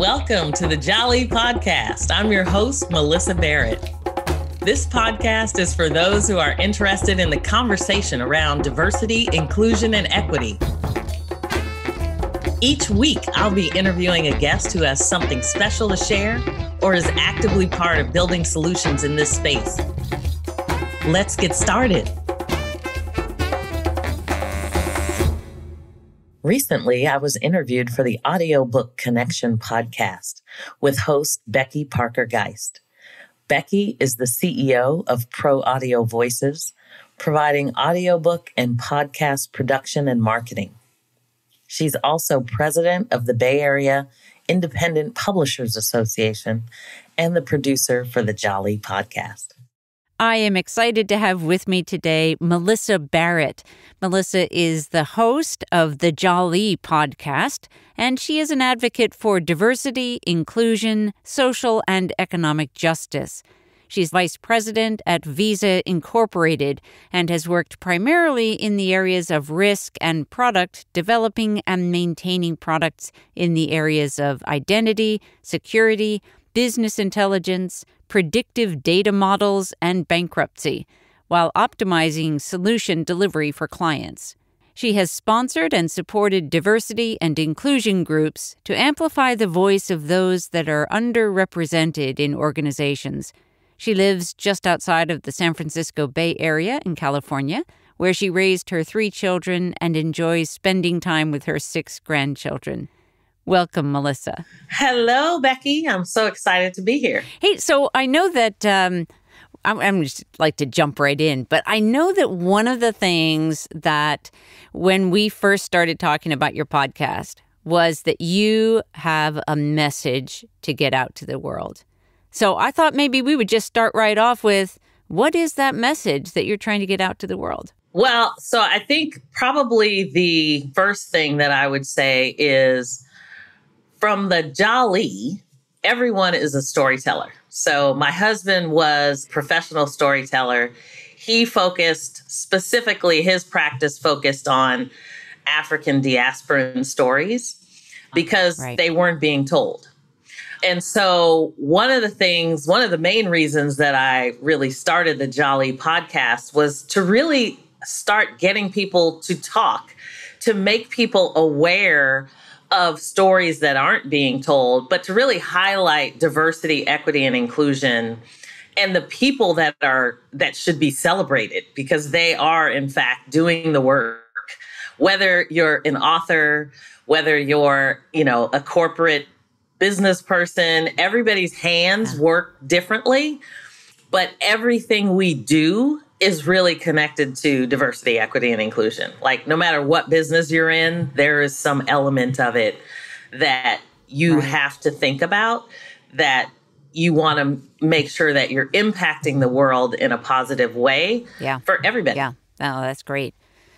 Welcome to the Jali Podcast. I'm your host, Melyssa Barrett. This podcast is for those who are interested in the conversation around diversity, inclusion, and equity. Each week, I'll be interviewing a guest who has something special to share or is actively part of building solutions in this space. Let's get started. Recently, I was interviewed for the Audiobook Connection podcast with host Becky Parker Geist. Becky is the CEO of Pro Audio Voices, providing audiobook and podcast production and marketing. She's also president of the Bay Area Independent Publishers Association and the producer for the Jali podcast. I am excited to have with me today Melyssa Barrett. Melyssa is the host of the Jali podcast, and she is an advocate for diversity, inclusion, social, and economic justice. She's vice president at Visa Incorporated and has worked primarily in the areas of risk and product, developing and maintaining products in the areas of identity, security, business intelligence, predictive data models, and bankruptcy, while optimizing solution delivery for clients. She has sponsored and supported diversity and inclusion groups to amplify the voice of those that are underrepresented in organizations. She lives just outside of the San Francisco Bay Area in California, where she raised her three children and enjoys spending time with her six grandchildren. Welcome, Melyssa. Hello, Becky. I'm so excited to be here. Hey, so I know that um, I'm, I'm just like to jump right in, but I know that one of the things that when we first started talking about your podcast was that you have a message to get out to the world. So I thought maybe we would just start right off with what is that message that you're trying to get out to the world? Well, so I think probably the first thing that I would say is from the Jali, everyone is a storyteller. So my husband was professional storyteller. He focused specifically his practice focused on African diasporan stories because right. they weren't being told. And so, one of the things, one of the main reasons that I really started the Jali podcast was to really start getting people to talk, to make people aware of stories that aren't being told, but to really highlight diversity, equity, and inclusion and the people that are that should be celebrated because they are in fact doing the work. Whether you're an author whether you're you know a corporate business person everybody's hands work differently but everything we do is really connected to diversity, equity, and inclusion. Like, no matter what business you're in, there is some element of it that you right. have to think about that you want to make sure that you're impacting the world in a positive way yeah. for everybody. Yeah. Oh, that's great.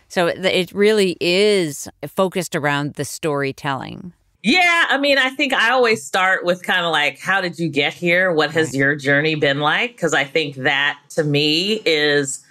So it really is focused around the storytelling. Yeah, I mean, I think I always start with kind of like, how did you get here? What has your journey been like? Because I think that to me is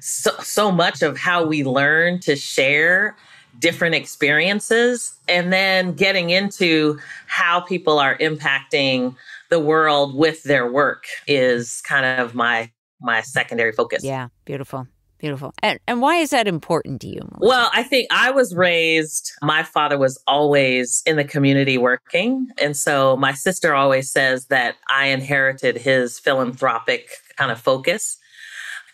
so, so much of how we learn to share different experiences and then getting into how people are impacting the world with their work is kind of my my secondary focus. Yeah, beautiful. Beautiful. And, and why is that important to you? Melyssa? Well, I think I was raised, my father was always in the community working. And so my sister always says that I inherited his philanthropic kind of focus.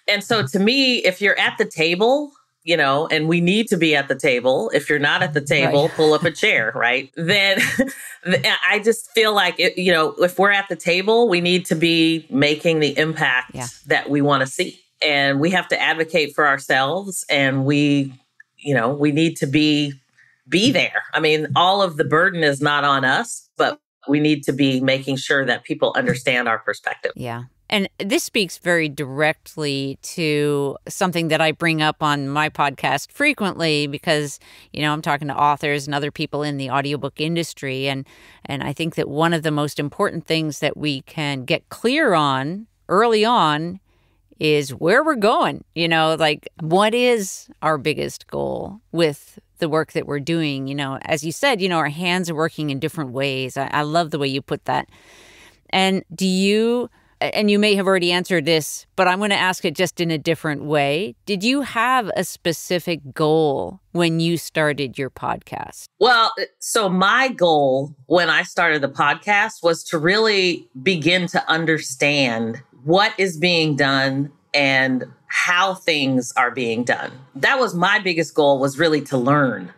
And so to me, if you're at the table, you know, and we need to be at the table. If you're not at the table, right. pull up a chair, right? Then I just feel like, it, you know, if we're at the table, we need to be making the impact yeah. that we want to see and we have to advocate for ourselves and we you know we need to be be there i mean all of the burden is not on us but we need to be making sure that people understand our perspective yeah and this speaks very directly to something that I bring up on my podcast frequently because, you know, I'm talking to authors and other people in the audiobook industry. And, and I think that one of the most important things that we can get clear on early on is where we're going. You know, like what is our biggest goal with the work that we're doing. You know, as you said, you know, our hands are working in different ways. I, I love the way you put that. And do you and you may have already answered this, but I'm going to ask it just in a different way. Did you have a specific goal when you started your podcast? Well, uh, so my goal when I started the podcast was to really begin to understand what is being done and how things are being done. That was my biggest goal was really to learn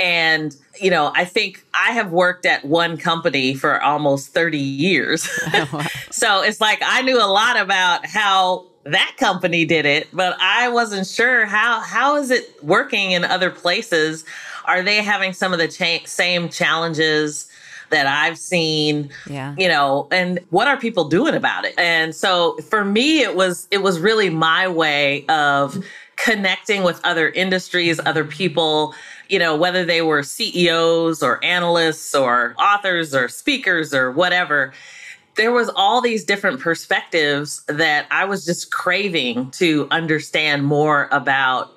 and, you know, I think I have worked at one company for almost 30 years. Oh, so it's like I knew a lot about how that company did it, but I wasn't sure how how is it working in other places? Are they having some of the cha- same challenges that I've seen? Yeah. You know, and what are people doing about it? And so for me it was it was really my way of connecting with other industries, other people you know, whether they were CEOs or analysts or authors or speakers or whatever, there was all these different perspectives that I was just craving to understand more about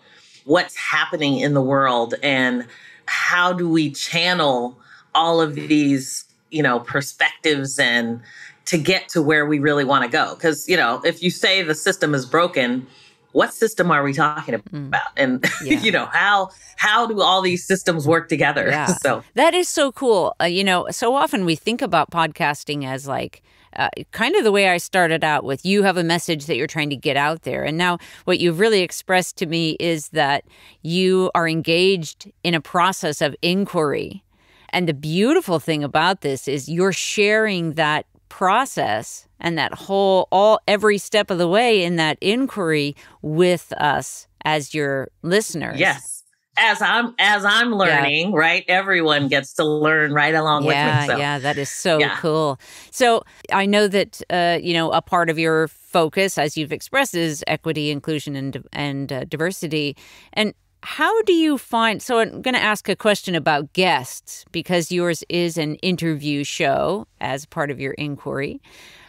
what's happening in the world and how do we channel all of these, you know, perspectives and to get to where we really want to go. Because, you know, if you say the system is broken, what system are we talking mm. about and yeah. you know how how do all these systems work together yeah. so that is so cool uh, you know so often we think about podcasting as like uh, kind of the way I started out with you have a message that you're trying to get out there. And now, what you've really expressed to me is that you are engaged in a process of inquiry. And the beautiful thing about this is you're sharing that process and that whole all every step of the way in that inquiry with us as your listeners. Yes. As I'm as I'm learning, yeah. right? Everyone gets to learn right along yeah, with me. So. Yeah, that is so yeah. cool. So I know that uh, you know a part of your focus, as you've expressed, is equity, inclusion, and and uh, diversity. And how do you find? So, I'm going to ask a question about guests because yours is an interview show as part of your inquiry.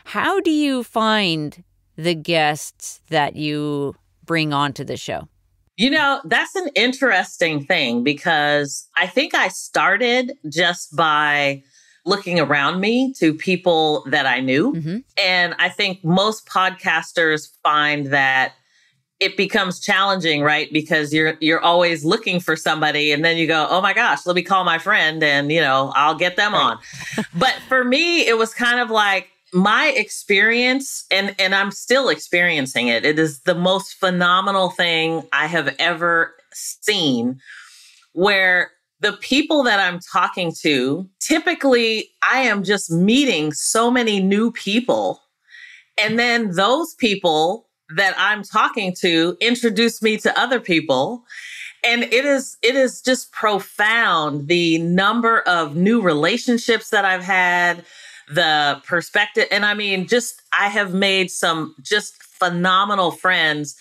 How do you find the guests that you bring onto the show? You know, that's an interesting thing because I think I started just by looking around me to people that I knew. Mm-hmm. And I think most podcasters find that it becomes challenging, right? Because you're you're always looking for somebody and then you go, "Oh my gosh, let me call my friend and, you know, I'll get them right. on." but for me, it was kind of like my experience and and I'm still experiencing it. It is the most phenomenal thing I have ever seen where the people that I'm talking to, typically I am just meeting so many new people. And then those people that I'm talking to introduce me to other people. And it is it is just profound the number of new relationships that I've had, the perspective and I mean just I have made some just phenomenal friends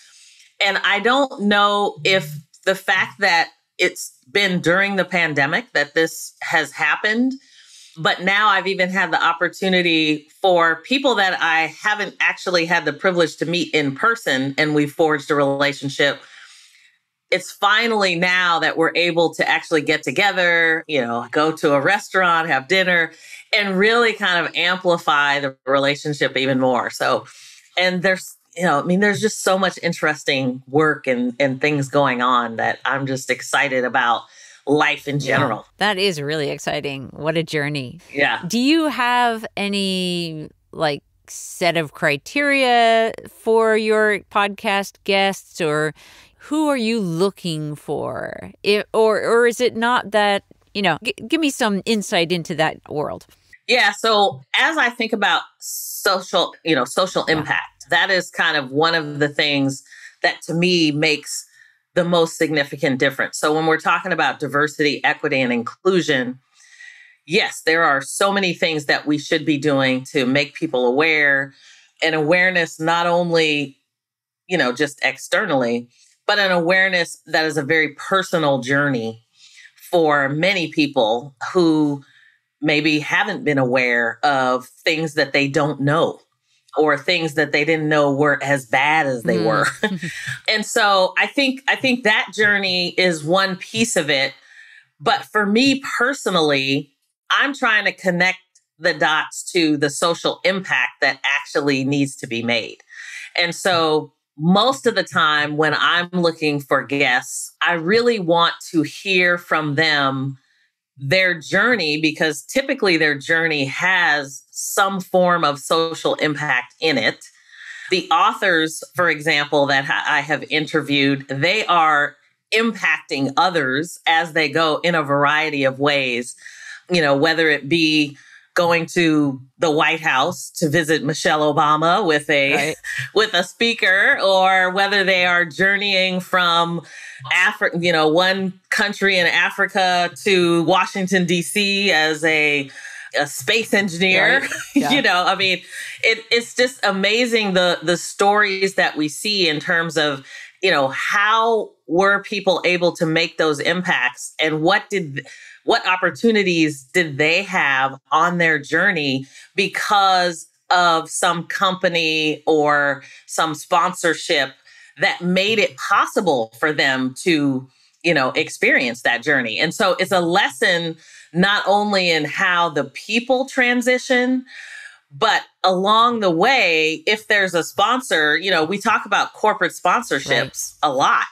and I don't know if the fact that it's been during the pandemic that this has happened but now I've even had the opportunity for people that I haven't actually had the privilege to meet in person and we've forged a relationship. It's finally now that we're able to actually get together, you know, go to a restaurant, have dinner, and really kind of amplify the relationship even more. So, and there's, you know, I mean, there's just so much interesting work and, and things going on that I'm just excited about life in general. Yeah, that is really exciting. What a journey. Yeah. Do you have any like set of criteria for your podcast guests or who are you looking for? It, or or is it not that, you know, g- give me some insight into that world. Yeah, so as I think about social, you know, social yeah. impact, that is kind of one of the things that to me makes the most significant difference. So when we're talking about diversity, equity, and inclusion, yes, there are so many things that we should be doing to make people aware and awareness not only, you know, just externally, but an awareness that is a very personal journey for many people who maybe haven't been aware of things that they don't know or things that they didn't know were as bad as they mm. were. and so I think I think that journey is one piece of it. But for me personally, I'm trying to connect the dots to the social impact that actually needs to be made. And so most of the time when I'm looking for guests, I really want to hear from them their journey because typically their journey has some form of social impact in it. The authors, for example, that I have interviewed, they are impacting others as they go in a variety of ways, you know, whether it be going to the White House to visit Michelle Obama with a right. with a speaker or whether they are journeying from Africa, you know, one country in Africa to Washington DC as a a space engineer. Right. Yeah. you know, I mean, it, it's just amazing the the stories that we see in terms of you know how were people able to make those impacts and what did what opportunities did they have on their journey because of some company or some sponsorship that made it possible for them to you know experience that journey and so it's a lesson not only in how the people transition but along the way if there's a sponsor you know we talk about corporate sponsorships right. a lot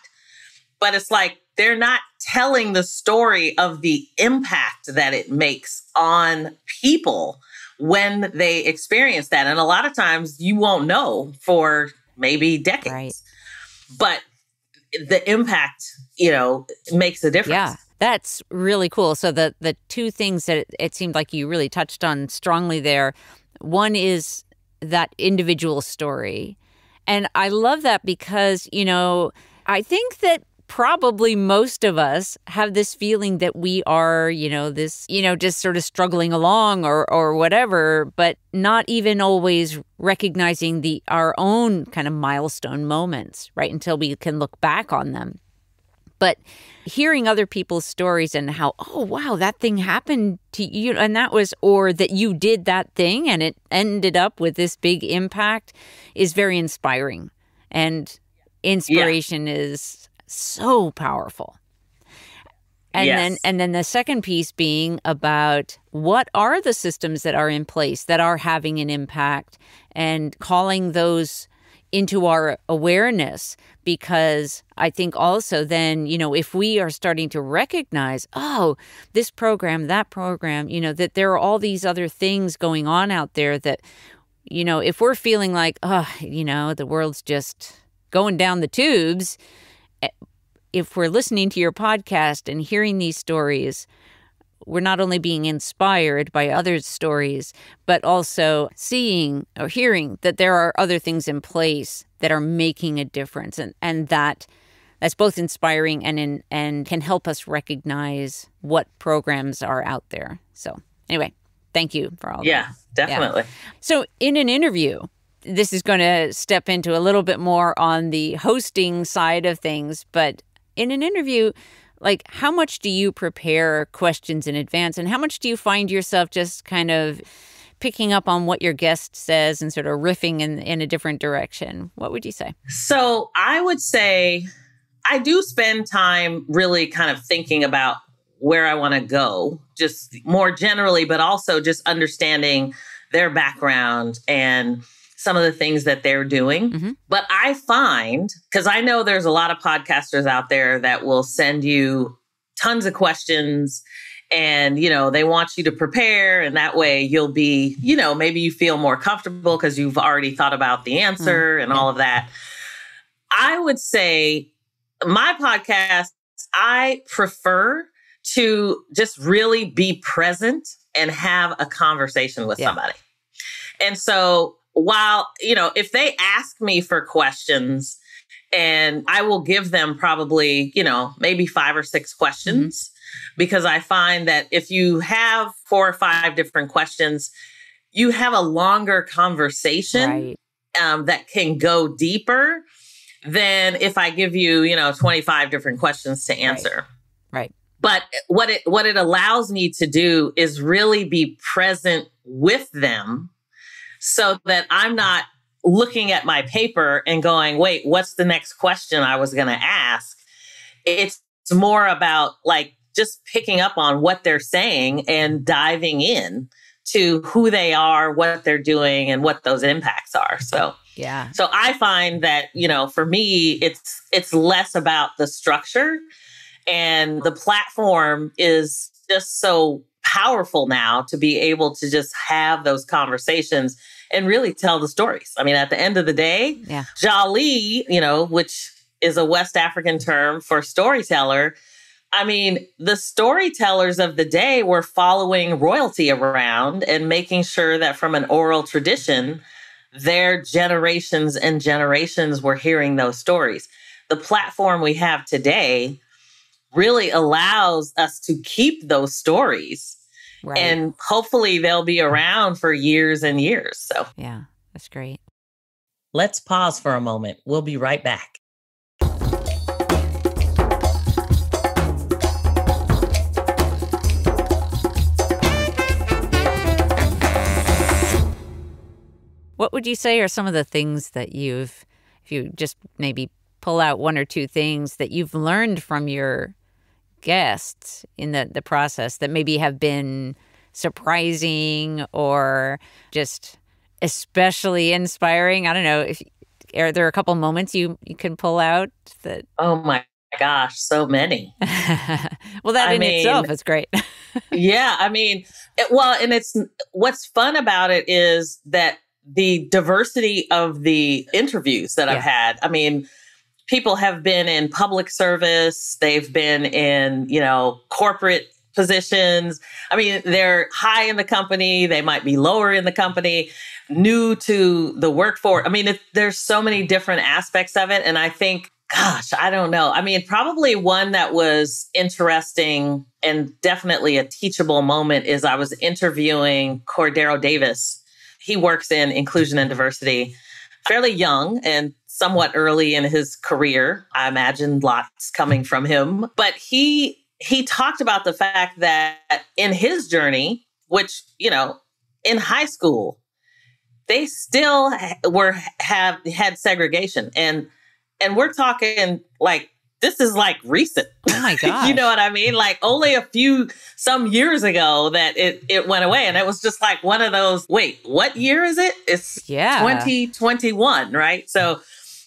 but it's like they're not telling the story of the impact that it makes on people when they experience that. And a lot of times you won't know for maybe decades. Right. But the impact, you know, makes a difference. Yeah. That's really cool. So the the two things that it, it seemed like you really touched on strongly there, one is that individual story. And I love that because, you know, I think that probably most of us have this feeling that we are, you know, this, you know, just sort of struggling along or or whatever, but not even always recognizing the our own kind of milestone moments, right? Until we can look back on them. But hearing other people's stories and how, oh, wow, that thing happened to you, and that was, or that you did that thing and it ended up with this big impact is very inspiring. And inspiration yeah. is so powerful. And yes. then and then the second piece being about what are the systems that are in place that are having an impact and calling those into our awareness because I think also then, you know, if we are starting to recognize, oh, this program, that program, you know, that there are all these other things going on out there that, you know, if we're feeling like, oh, you know, the world's just going down the tubes, if we're listening to your podcast and hearing these stories, we're not only being inspired by others' stories, but also seeing or hearing that there are other things in place that are making a difference and, and that that's both inspiring and in, and can help us recognize what programs are out there. So anyway, thank you for all yeah, that. Definitely. Yeah. So in an interview, this is going to step into a little bit more on the hosting side of things, but in an interview, like how much do you prepare questions in advance and how much do you find yourself just kind of picking up on what your guest says and sort of riffing in, in a different direction? What would you say? So I would say I do spend time really kind of thinking about where I want to go, just more generally, but also just understanding their background and some of the things that they're doing. Mm-hmm. But I find, because I know there's a lot of podcasters out there that will send you tons of questions and you know they want you to prepare and that way you'll be you know maybe you feel more comfortable because you've already thought about the answer mm-hmm. and all of that i would say my podcast i prefer to just really be present and have a conversation with yeah. somebody and so while, you know, if they ask me for questions and I will give them probably, you know, maybe five or six questions mm-hmm. because I find that if you have four or five different questions, you have a longer conversation right. um, that can go deeper than if I give you, you know, 25 different questions to answer. Right. right. But what it what it allows me to do is really be present with them so that I'm not looking at my paper and going, wait, what's the next question I was going to ask? It's more about like just picking up on what they're saying and diving in to who they are, what they're doing, and what those impacts are. So, yeah. So I find that, you know, for me, it's it's less about the structure and the platform is just so powerful now to be able to just have those conversations and really tell the stories. I mean, at the end of the day, yeah. Jali, you know, which is a West African term for storyteller, I mean, the storytellers of the day were following royalty around and making sure that from an oral tradition, their generations and generations were hearing those stories. The platform we have today really allows us to keep those stories. Right. And hopefully they'll be around for years and years. So, yeah, that's great. Let's pause for a moment. We'll be right back. What would you say are some of the things that you've, if you just maybe pull out one or two things that you've learned from your guests in the, the process that maybe have been surprising or just especially inspiring? I don't know if there are there a couple moments you you can pull out that Oh my gosh, so many. well, that I in mean, itself is great. yeah, I mean, it, well, and it's what's fun about it is that the diversity of the interviews that yeah. I've had. I mean, people have been in public service, they've been in, you know, corporate positions. I mean, they're high in the company, they might be lower in the company, new to the workforce. I mean, it, there's so many different aspects of it. And I think, gosh, I don't know. I mean, probably one that was interesting and definitely a teachable moment is I was interviewing Cordero Davis he works in inclusion and diversity, fairly young and somewhat early in his career. I imagine lots coming from him, but he he talked about the fact that in his journey, which, you know, in high school, they still were have had segregation and and we're talking like this is like recent. Oh my god! you know what I mean? Like only a few some years ago that it it went away, and it was just like one of those. Wait, what year is it? It's yeah, twenty twenty one, right? So.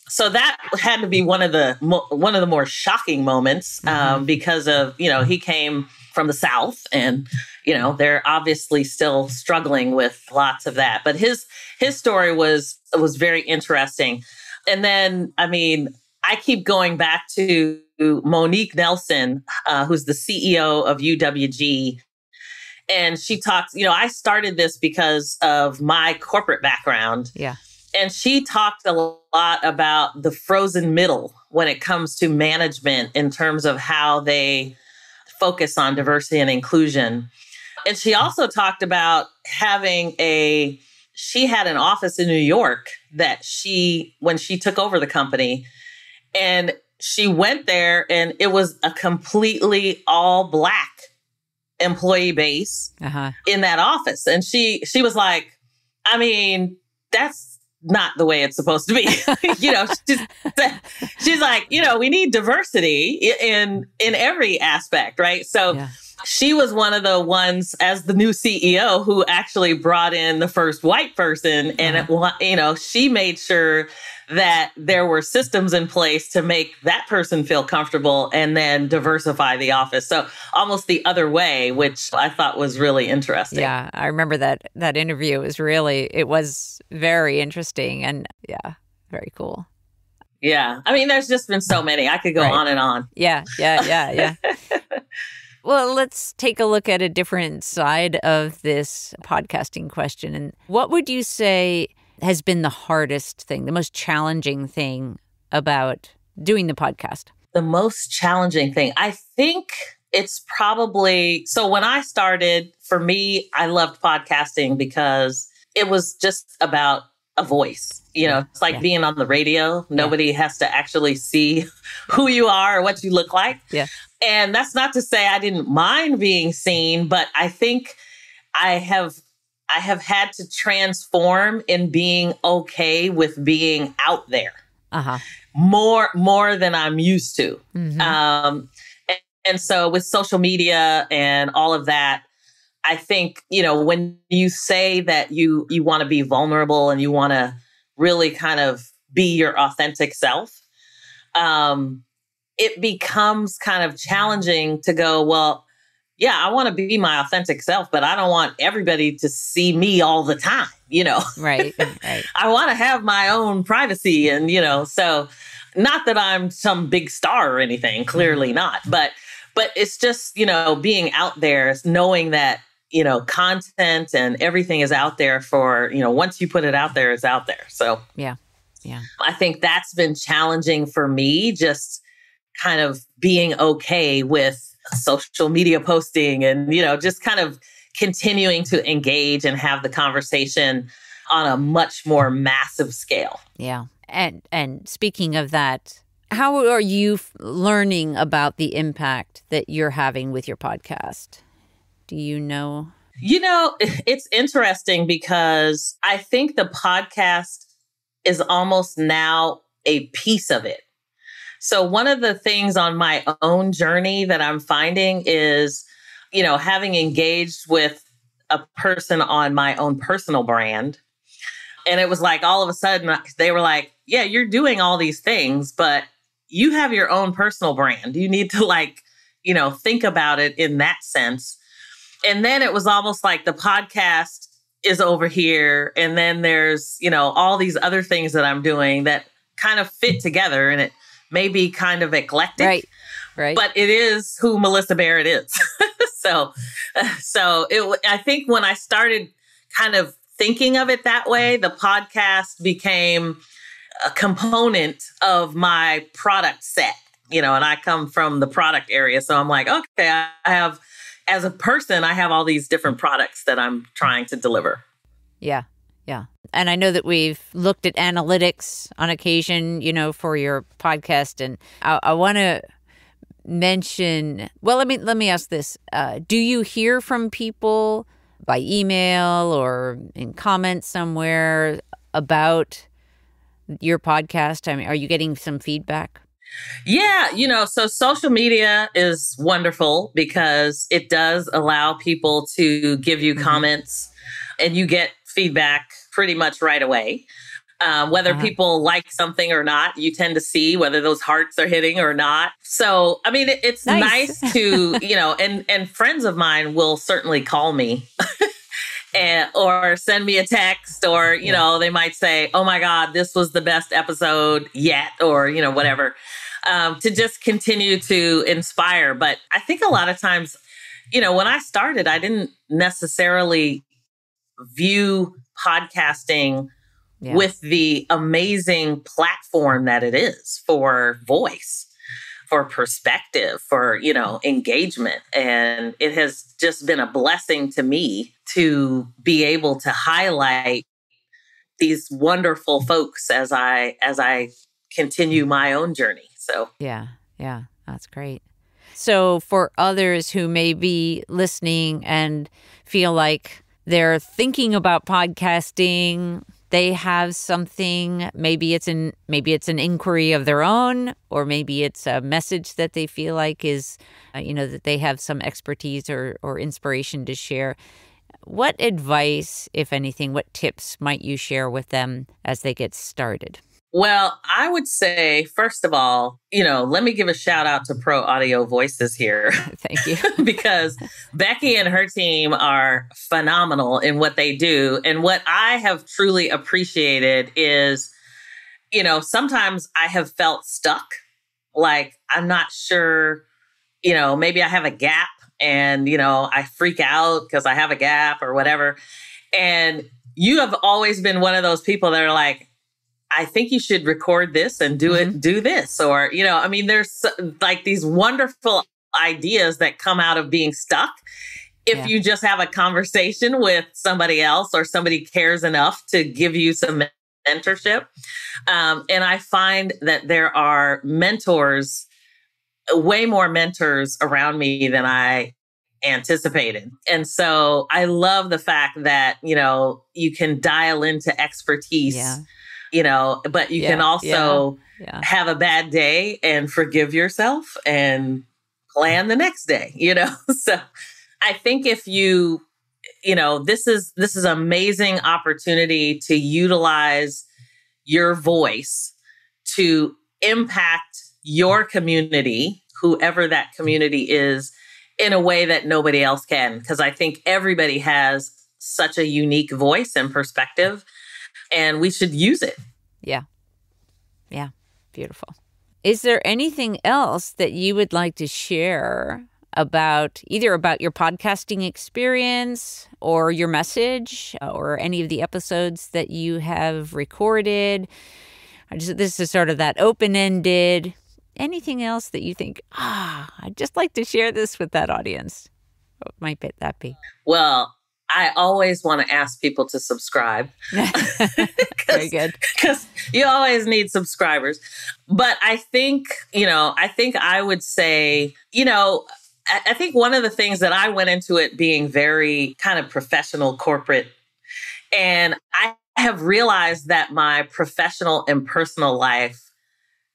So that had to be one of the mo- one of the more shocking moments um, mm-hmm. because of you know he came from the south and you know they're obviously still struggling with lots of that but his his story was was very interesting and then i mean I keep going back to Monique Nelson, uh, who's the CEO of UWG. And she talks, you know, I started this because of my corporate background. Yeah. And she talked a lot about the frozen middle when it comes to management in terms of how they focus on diversity and inclusion. And she also talked about having a, she had an office in New York that she, when she took over the company, and she went there and it was a completely all black employee base uh-huh. in that office. And she she was like, I mean, that's not the way it's supposed to be. you know, she's, she's like, you know, we need diversity in in every aspect, right? So yeah. she was one of the ones as the new CEO who actually brought in the first white person and uh-huh. it, you know, she made sure that there were systems in place to make that person feel comfortable and then diversify the office. So almost the other way, which I thought was really interesting. Yeah, I remember that that interview was really it was very interesting and yeah, very cool. Yeah. I mean, there's just been so many. I could go right. on and on. Yeah, yeah, yeah, yeah. Well, let's take a look at a different side of this podcasting question. And what would you say has been the hardest thing, the most challenging thing about doing the podcast? The most challenging thing, I think it's probably so when I started, for me, I loved podcasting because it was just about a voice. You know, it's like yeah. being on the radio. Nobody yeah. has to actually see who you are or what you look like. Yeah. And that's not to say I didn't mind being seen, but I think I have I have had to transform in being okay with being out there. Uh-huh. More more than I'm used to. Mm-hmm. Um, And so with social media and all of that, I think, you know, when you say that you you want to be vulnerable and you want to really kind of be your authentic self, um, it becomes kind of challenging to go, well, yeah, I want to be my authentic self, but I don't want everybody to see me all the time, you know? Right. right. I want to have my own privacy. And, you know, so not that I'm some big star or anything, clearly mm-hmm. not, but, but it's just, you know, being out there, knowing that, you know, content and everything is out there for, you know, once you put it out there, it's out there. So, yeah. Yeah. I think that's been challenging for me, just kind of being okay with social media posting and, you know, just kind of continuing to engage and have the conversation on a much more massive scale. Yeah. And and speaking of that, how are you learning about the impact that you're having with your podcast? Do you know? You know, it's interesting because I think the podcast is almost now a piece of it. So, one of the things on my own journey that I'm finding is, you know, having engaged with a person on my own personal brand. And it was like all of a sudden uh, they were like, yeah, you're doing all these things, but you have your own personal brand. You need to like, you know, think about it in that sense. And then it was almost like the podcast is over here. And then there's, you know, all these other things that I'm doing that kind of fit together. And it, may be kind of eclectic. Right. Right. But it is who Melyssa Barrett is. so, so it, I think when I started kind of thinking of it that way, the podcast became a component of my product set, you know, and I come from the product area. So I'm like, okay, I have, as a person, I have all these different products that I'm trying to deliver. Yeah. Yeah. And I know that we've looked at analytics on occasion, you know, for your podcast. And I, I want to mention well, let me let me ask this. Uh, do you hear from people by email or in comments somewhere about your podcast? I mean, are you getting some feedback? Yeah, you know, so social media is wonderful because it does allow people to give you mm-hmm. comments and you get feedback pretty much right away. Um, whether uh-huh. people like something or not, you tend to see whether those hearts are hitting or not. So, I mean, it, it's nice, nice to, you know, and and friends of mine will certainly call me. and, or send me a text or you yeah. know they might say oh my god this was the best episode yet or you know whatever um, to just continue to inspire but i think a lot of times you know when i started i didn't necessarily view podcasting yeah. with the amazing platform that it is for voice for perspective for you know engagement. And it has just been a blessing to me to be able to highlight these wonderful folks as i as i continue my own journey. So yeah yeah that's great. So for others who may be listening and feel like they're thinking about podcasting. They have something. Maybe it's an maybe it's an inquiry of their own or maybe it's a message that they feel like is uh, you know that they have some expertise or or inspiration to share. What advice if anything what tips might you share with them as they get started well, I would say, first of all, you know, let me give a shout out to Pro Audio Voices here. Thank you. because Becky and her team are phenomenal in what they do. And what I have truly appreciated is, you know, sometimes I have felt stuck. Like I'm not sure, you know, maybe I have a gap and, you know, I freak out because I have a gap or whatever. And you have always been one of those people that are like, I think you should record this and do mm-hmm. it, do this. Or, you know, I mean, there's like these wonderful ideas that come out of being stuck. If yeah. you just have a conversation with somebody else or somebody cares enough to give you some mentorship. Um, and I find that there are mentors, way more mentors around me than I anticipated. And so I love the fact that, you know, you can dial into expertise. Yeah you know, but you yeah, can also yeah, yeah. have a bad day and forgive yourself and plan the next day, you know? so I think if you, you know, this is this is amazing opportunity to utilize your voice to impact your community, whoever that community is, in a way that nobody else can. Because I think everybody has such a unique voice and perspective, and we should use it. Yeah. Yeah. Beautiful. Is there anything else that you would like to share about either about your podcasting experience or your message or any of the episodes that you have recorded? I Just, this is sort of that open ended. Anything else that you think, ah, I'd just like to share this with that audience? What might that be? Well, I always want to ask people to subscribe. Very good. Because you always need subscribers. But I think, you know, I think I would say, you know, I, I think one of the things that I went into it being very kind of professional, corporate, and I have realized that my professional and personal life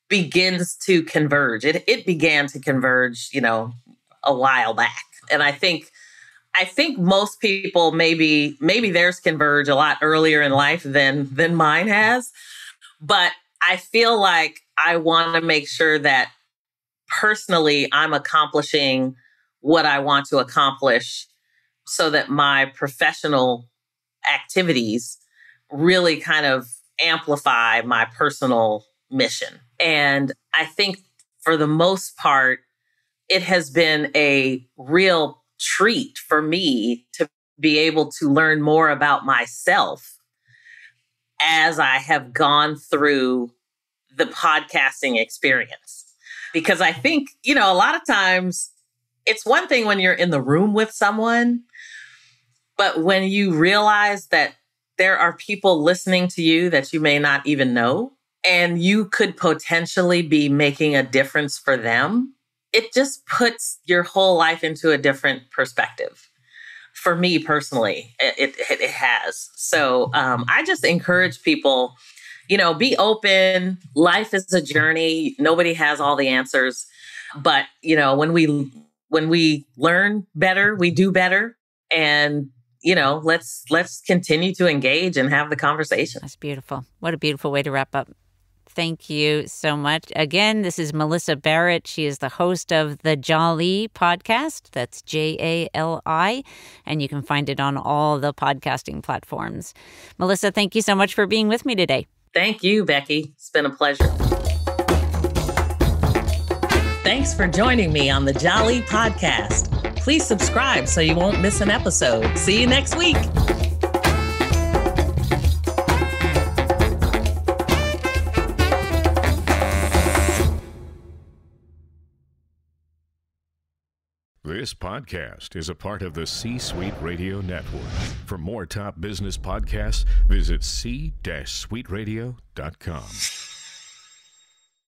begins to converge. It, it began to converge, you know, a while back. And I think I think most people maybe maybe theirs converge a lot earlier in life than than mine has. But I feel like I want to make sure that personally I'm accomplishing what I want to accomplish so that my professional activities really kind of amplify my personal mission. And I think for the most part, it has been a real treat for me to be able to learn more about myself as I have gone through the podcasting experience. Because I think, you know, a lot of times it's one thing when you're in the room with someone, but when you realize that there are people listening to you that you may not even know, and you could potentially be making a difference for them, it just puts your whole life into a different perspective. For me personally, it, it, it has. So um, I just encourage people, you know, be open. Life is a journey. Nobody has all the answers. But, you know, when we when we learn better, we do better. And you know, let's let's continue to engage and have the conversation. That's beautiful. What a beautiful way to wrap up. Thank you so much. Again, this is Melyssa Barrett. She is the host of the Jali podcast. That's J A L I. And you can find it on all the podcasting platforms. Melyssa, thank you so much for being with me today. Thank you, Becky. It's been a pleasure. Thanks for joining me on the Jali podcast. Please subscribe so you won't miss an episode. See you next week. This podcast is a part of the C Suite Radio Network. For more top business podcasts, visit c-suiteradio.com.